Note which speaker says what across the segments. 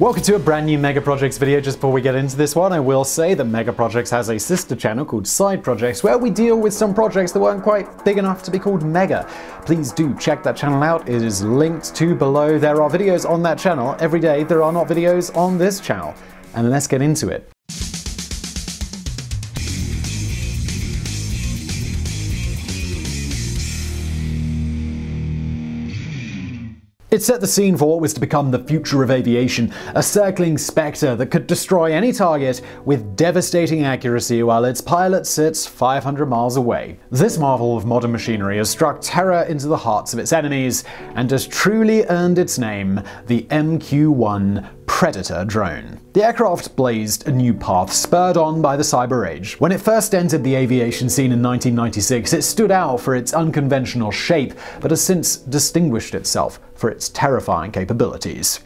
Speaker 1: Welcome to a brand new Mega Projects video. Just before we get into this one, I will say that Mega Projects has a sister channel called Side Projects where we deal with some projects that weren't quite big enough to be called Mega. Please do check that channel out. It is linked to below. There are videos on that channel every day. There are not videos on this channel. And let's get into it. It set the scene for what was to become the future of aviation, a circling spectre that could destroy any target with devastating accuracy while its pilot sits 500 miles away. This marvel of modern machinery has struck terror into the hearts of its enemies and has truly earned its name, the MQ-1 Predator drone. The aircraft blazed a new path spurred on by the cyber age. When it first entered the aviation scene in 1996, it stood out for its unconventional shape, but has since distinguished itself for its terrifying capabilities.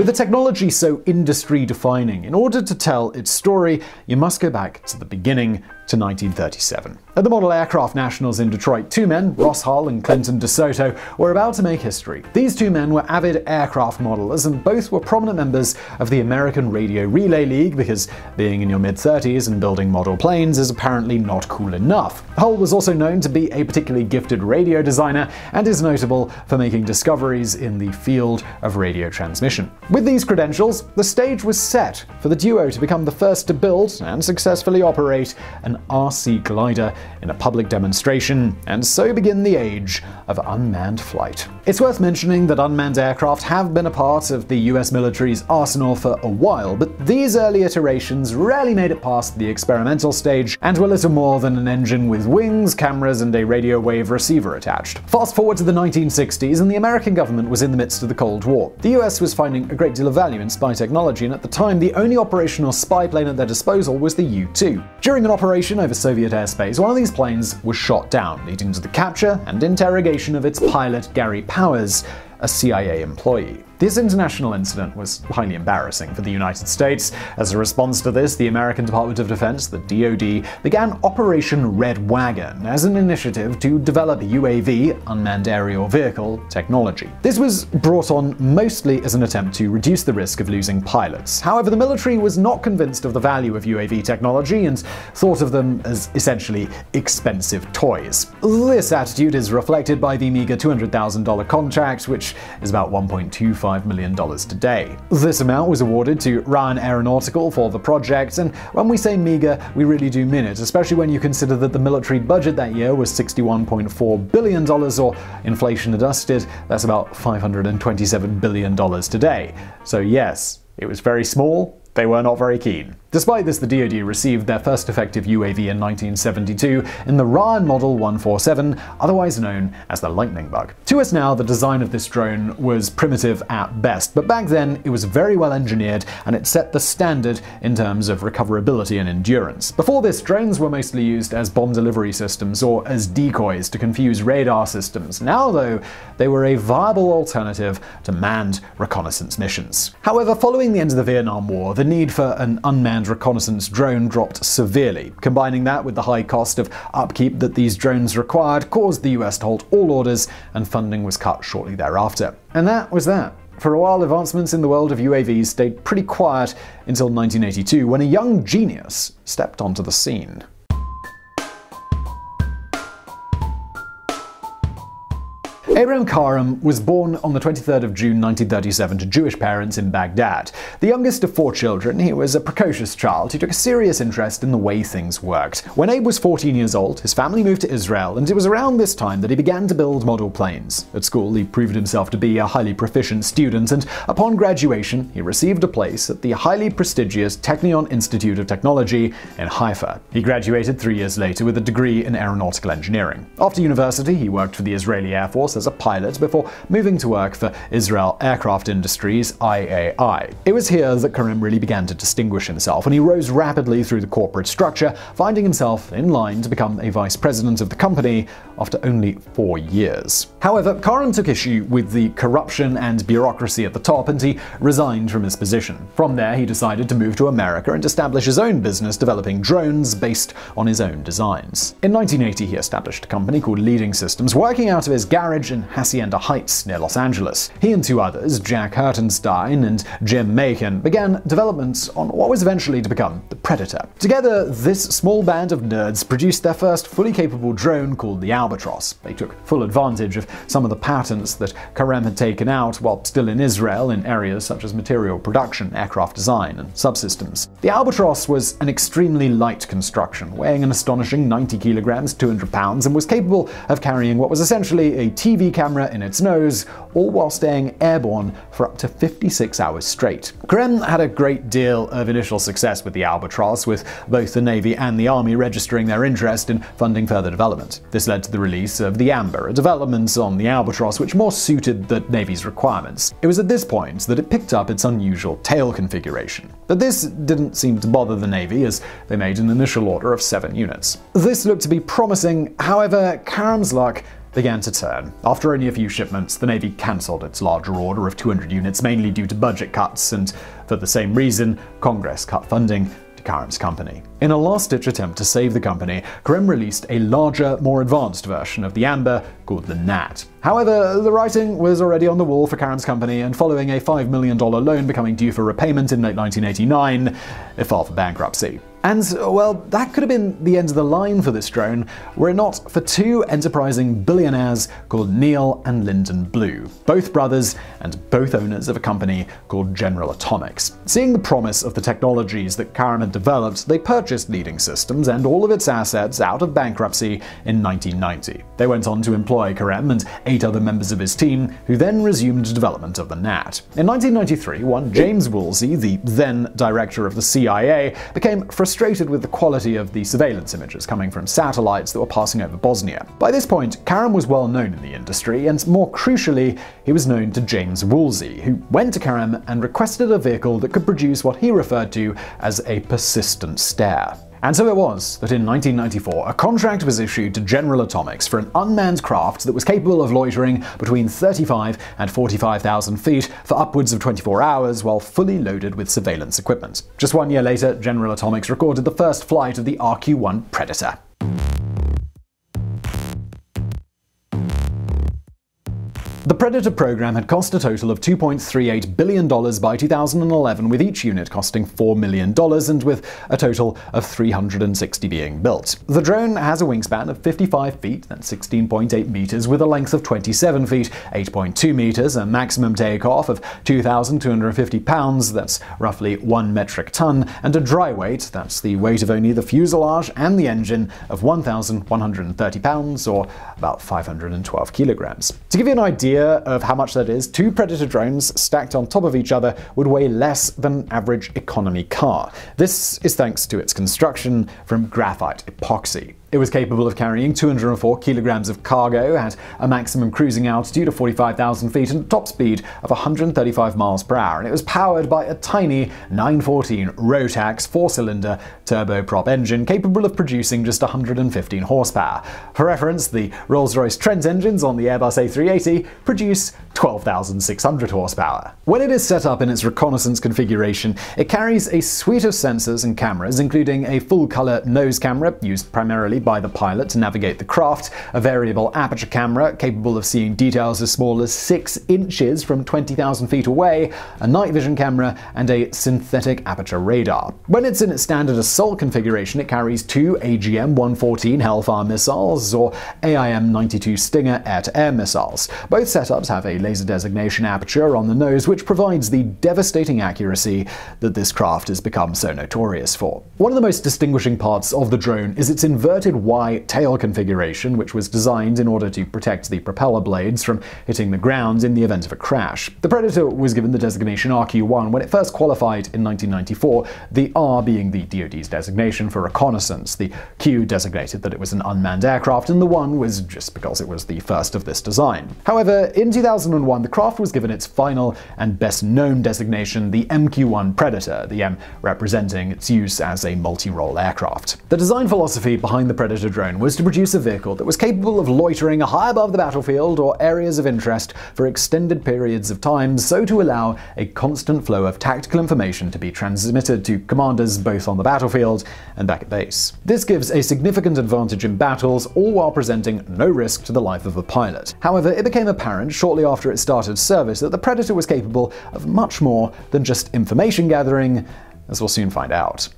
Speaker 1: With a technology so industry defining, in order to tell its story, you must go back to the beginning to 1937. At the Model Aircraft Nationals in Detroit, two men, Ross Hull and Clinton DeSoto, were about to make history. These two men were avid aircraft modelers and both were prominent members of the American Radio Relay League because being in your mid 30s and building model planes is apparently not cool enough. Hull was also known to be a particularly gifted radio designer and is notable for making discoveries in the field of radio transmission. With these credentials, the stage was set for the duo to become the first to build and successfully operate an RC glider in a public demonstration, and so begin the age of unmanned flight. It's worth mentioning that unmanned aircraft have been a part of the US military's arsenal for a while, but these early iterations rarely made it past the experimental stage and were little more than an engine with wings, cameras, and a radio wave receiver attached. Fast forward to the 1960s, and the American government was in the midst of the Cold War. The US was finding a great deal of value in spy technology, and at the time, the only operational spy plane at their disposal was the U 2. During an operation over Soviet airspace, one of these planes was shot down, leading to the capture and interrogation of its pilot, Gary Powers, a CIA employee. This international incident was highly embarrassing for the United States. As a response to this, the American Department of Defense, the DoD, began Operation Red Wagon as an initiative to develop UAV, unmanned aerial vehicle, technology. This was brought on mostly as an attempt to reduce the risk of losing pilots. However, the military was not convinced of the value of UAV technology and thought of them as essentially expensive toys. This attitude is reflected by the meager $200,000 contract, which is about 1.25 $5 million today. This amount was awarded to Ryan Aeronautical for the project, and when we say meager, we really do mean it, especially when you consider that the military budget that year was $61.4 billion, or inflation adjusted, that's about $527 billion today. So, yes, it was very small, they were not very keen. Despite this, the DoD received their first effective UAV in 1972 in the Ryan Model 147, otherwise known as the Lightning Bug. To us now, the design of this drone was primitive at best, but back then it was very well engineered and it set the standard in terms of recoverability and endurance. Before this, drones were mostly used as bomb delivery systems or as decoys to confuse radar systems. Now, though, they were a viable alternative to manned reconnaissance missions. However, following the end of the Vietnam War, the need for an unmanned reconnaissance drone dropped severely. Combining that with the high cost of upkeep that these drones required caused the US to halt all orders, and funding was cut shortly thereafter. And that was that. For a while, advancements in the world of UAVs stayed pretty quiet until 1982 when a young genius stepped onto the scene. Abraham Karem was born on the 23rd of June 1937 to Jewish parents in Baghdad. The youngest of four children, he was a precocious child who took a serious interest in the way things worked. When Abe was 14 years old, his family moved to Israel, and it was around this time that he began to build model planes. At school, he proved himself to be a highly proficient student, and upon graduation, he received a place at the highly prestigious Technion Institute of Technology in Haifa. He graduated three years later with a degree in aeronautical engineering. After university, he worked for the Israeli Air Force as a pilot before moving to work for Israel Aircraft Industries IAI. It was here that Karem really began to distinguish himself, and he rose rapidly through the corporate structure, finding himself in line to become a vice president of the company after only four years. However, Karem took issue with the corruption and bureaucracy at the top, and he resigned from his position. From there, he decided to move to America and establish his own business developing drones based on his own designs. In 1980, he established a company called Leading Systems, working out of his garage in in Hacienda Heights near Los Angeles. He and two others, Jack Hertenstein and Jim Macon, began development on what was eventually to become the Predator. Together, this small band of nerds produced their first fully capable drone called the Albatross. They took full advantage of some of the patents that Karem had taken out while still in Israel in areas such as material production, aircraft design, and subsystems. The Albatross was an extremely light construction, weighing an astonishing 90 kilograms, 200 pounds, and was capable of carrying what was essentially a TV camera in its nose, all while staying airborne for up to 56 hours straight. Karem had a great deal of initial success with the Albatross, with both the Navy and the Army registering their interest in funding further development. This led to the release of the Amber, a development on the Albatross which more suited the Navy's requirements. It was at this point that it picked up its unusual tail configuration. But this didn't seem to bother the Navy, as they made an initial order of seven units. This looked to be promising, however, Karem's luck began to turn. After only a few shipments, the Navy cancelled its larger order of 200 units, mainly due to budget cuts, and for the same reason, Congress cut funding to Karem's company. In a last-ditch attempt to save the company, Karem released a larger, more advanced version of the Amber called the Gnat. However, the writing was already on the wall for Karem's company, and following a $5 million loan becoming due for repayment in late 1989, it filed for bankruptcy. And, well, that could have been the end of the line for this drone, were it not for two enterprising billionaires called Neil and Lyndon Blue, both brothers and both owners of a company called General Atomics. Seeing the promise of the technologies that Karem had developed, they purchased Leading Systems and all of its assets out of bankruptcy in 1990. They went on to employ Karem and eight other members of his team, who then resumed development of the Gnat. In 1993, one James Woolsey, the then director of the CIA, became frustrated with the quality of the surveillance images coming from satellites that were passing over Bosnia. By this point, Karem was well known in the industry, and more crucially, he was known to James Woolsey, who went to Karem and requested a vehicle that could produce what he referred to as a persistent stare. And so it was that in 1994, a contract was issued to General Atomics for an unmanned craft that was capable of loitering between 35 and 45,000 feet for upwards of 24 hours while fully loaded with surveillance equipment. Just one year later, General Atomics recorded the first flight of the RQ 1 Predator. The Predator program had cost a total of $2.38 billion by 2011, with each unit costing $4 million and with a total of 360 being built. The drone has a wingspan of 55 feet, that's 16.8 meters, with a length of 27 feet, 8.2 meters, a maximum takeoff of 2,250 pounds, that's roughly 1 metric ton, and a dry weight, that's the weight of only the fuselage and the engine, of 1,130 pounds, or about 512 kilograms. To give you an idea, idea of how much that is, two Predator drones stacked on top of each other would weigh less than an average economy car. This is thanks to its construction from graphite epoxy. It was capable of carrying 204 kilograms of cargo at a maximum cruising altitude of 45,000 feet and a top speed of 135 miles per hour, and it was powered by a tiny 914 Rotax four-cylinder turboprop engine capable of producing just 115 horsepower. For reference, the Rolls-Royce Trent engines on the Airbus A380 produce 12,600 horsepower. When it is set up in its reconnaissance configuration, it carries a suite of sensors and cameras, including a full-color nose camera used primarily by the pilot to navigate the craft, a variable aperture camera capable of seeing details as small as 6 inches from 20,000 feet away, a night vision camera, and a synthetic aperture radar. When it's in its standard assault configuration, it carries two AGM-114 Hellfire missiles or AIM-92 Stinger air-to-air missiles. Both setups have a laser designation aperture on the nose, which provides the devastating accuracy that this craft has become so notorious for. One of the most distinguishing parts of the drone is its inverted Y tail configuration, which was designed in order to protect the propeller blades from hitting the ground in the event of a crash. The Predator was given the designation RQ-1 when it first qualified in 1994, the R being the DoD's designation for reconnaissance. The Q designated that it was an unmanned aircraft, and the 1 was just because it was the first of this design. However, in 2001, the craft was given its final and best known designation, the MQ-1 Predator, the M representing its use as a multi-role aircraft. The design philosophy behind the Predator drone was to produce a vehicle that was capable of loitering high above the battlefield or areas of interest for extended periods of time, so to allow a constant flow of tactical information to be transmitted to commanders both on the battlefield and back at base. This gives a significant advantage in battles, all while presenting no risk to the life of a pilot. However, it became apparent shortly after it started service that the Predator was capable of much more than just information gathering, as we'll soon find out.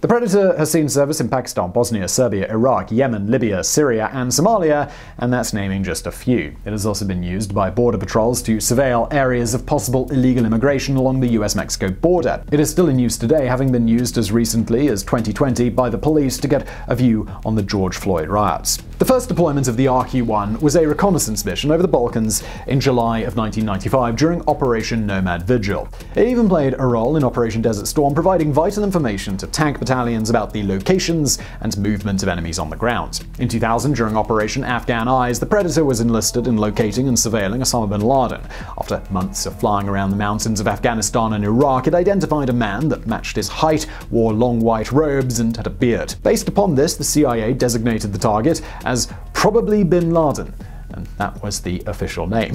Speaker 1: The Predator has seen service in Pakistan, Bosnia, Serbia, Iraq, Yemen, Libya, Syria, and Somalia, and that's naming just a few. It has also been used by border patrols to surveil areas of possible illegal immigration along the US Mexico border. It is still in use today, having been used as recently as 2020 by the police to get a view on the George Floyd riots. The first deployment of the RQ 1 was a reconnaissance mission over the Balkans in July of 1995 during Operation Nomad Vigil. It even played a role in Operation Desert Storm, providing vital information to tank battalions about the locations and movement of enemies on the ground. In 2000, during Operation Afghan Eyes, the Predator was enlisted in locating and surveilling Osama bin Laden. After months of flying around the mountains of Afghanistan and Iraq, it identified a man that matched his height, wore long white robes, and had a beard. Based upon this, the CIA designated the target as probably bin Laden, and that was the official name.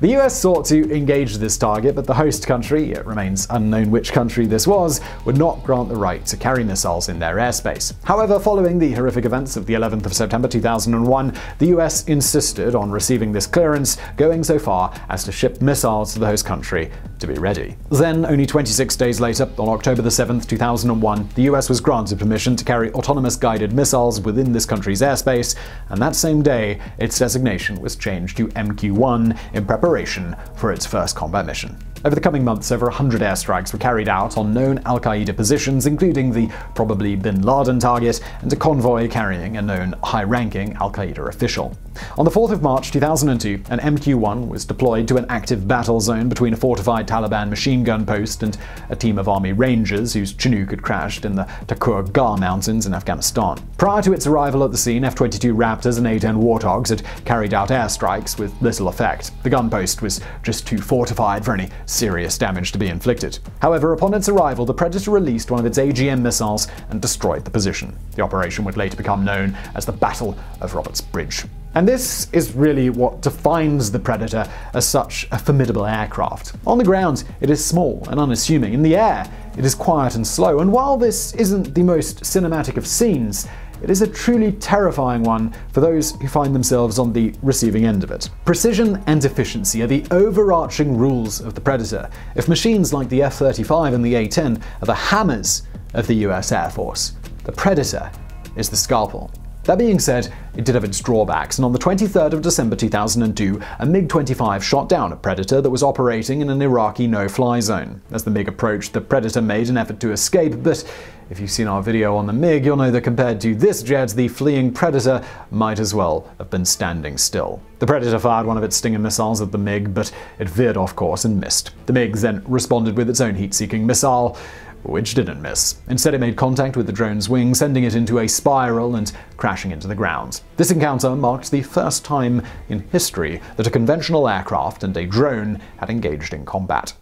Speaker 1: The US sought to engage this target, but the host country, it remains unknown which country this was, would not grant the right to carry missiles in their airspace. However, following the horrific events of the 11th of September 2001, the US insisted on receiving this clearance, going so far as to ship missiles to the host country to be ready. Then, only 26 days later, on October 7, 2001, the US was granted permission to carry autonomous guided missiles within this country's airspace, and that same day, its designation was changed to MQ-1 in preparation preparation for its first combat mission. Over the coming months, over 100 airstrikes were carried out on known Al Qaeda positions, including the probably bin Laden target and a convoy carrying a known high ranking Al Qaeda official. On the 4th of March 2002, an MQ 1 was deployed to an active battle zone between a fortified Taliban machine gun post and a team of Army Rangers whose Chinook had crashed in the Takur Ghar Mountains in Afghanistan. Prior to its arrival at the scene, F 22 Raptors and A 10 Warthogs had carried out airstrikes with little effect. The gun post was just too fortified for any serious damage to be inflicted. However, upon its arrival, the Predator released one of its AGM missiles and destroyed the position. The operation would later become known as the Battle of Roberts Ridge. And this is really what defines the Predator as such a formidable aircraft. On the ground, it is small and unassuming. In the air, it is quiet and slow. And while this isn't the most cinematic of scenes, it is a truly terrifying one for those who find themselves on the receiving end of it. Precision and efficiency are the overarching rules of the Predator. If machines like the F 35 and the A 10 are the hammers of the US Air Force, the Predator is the scalpel. That being said, it did have its drawbacks, and on the 23rd of December 2002, a MiG-25 shot down a Predator that was operating in an Iraqi no-fly zone. As the MiG approached, the Predator made an effort to escape, but if you've seen our video on the MiG, you'll know that compared to this jet, the fleeing Predator might as well have been standing still. The Predator fired one of its Stinger missiles at the MiG, but it veered off course and missed. The MiG then responded with its own heat-seeking missile, which didn't miss. Instead, it made contact with the drone's wing, sending it into a spiral and crashing into the ground. This encounter marked the first time in history that a conventional aircraft and a drone had engaged in combat.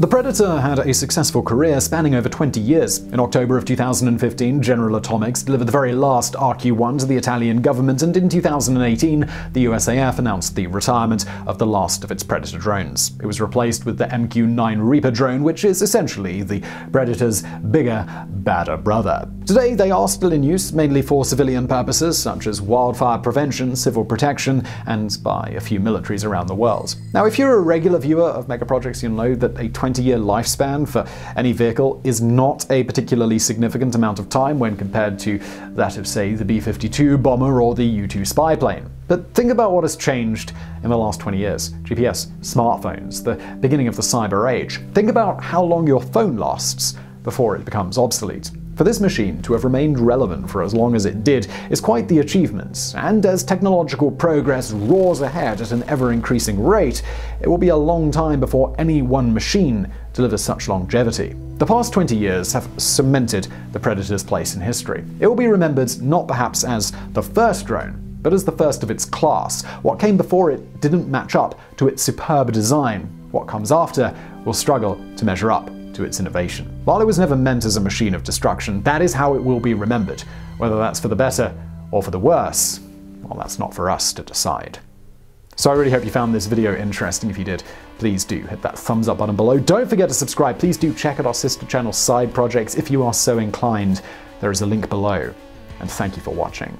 Speaker 1: The Predator had a successful career spanning over 20 years. In October of 2015, General Atomics delivered the very last RQ-1 to the Italian government, and in 2018, the USAF announced the retirement of the last of its Predator drones. It was replaced with the MQ-9 Reaper drone, which is essentially the Predator's bigger, badder brother. Today, they are still in use, mainly for civilian purposes, such as wildfire prevention, civil protection, and by a few militaries around the world. Now, if you're a regular viewer of mega projects, you'll know that a 20 year lifespan for any vehicle is not a particularly significant amount of time when compared to that of, say, the B 52 bomber or the U 2 spy plane. But think about what has changed in the last 20 years GPS, smartphones, the beginning of the cyber age. Think about how long your phone lasts before it becomes obsolete. For this machine to have remained relevant for as long as it did is quite the achievement, and as technological progress roars ahead at an ever increasing rate, it will be a long time before any one machine delivers such longevity. The past 20 years have cemented the Predator's place in history. It will be remembered not perhaps as the first drone, but as the first of its class. What came before it didn't match up to its superb design. What comes after will struggle to measure up to its innovation. While it was never meant as a machine of destruction, that is how it will be remembered. Whether that's for the better or for the worse, well, that's not for us to decide. So I really hope you found this video interesting. If you did, please do hit that thumbs up button below. Don't forget to subscribe. Please do check out our sister channel side projects if you are so inclined. There is a link below. And thank you for watching.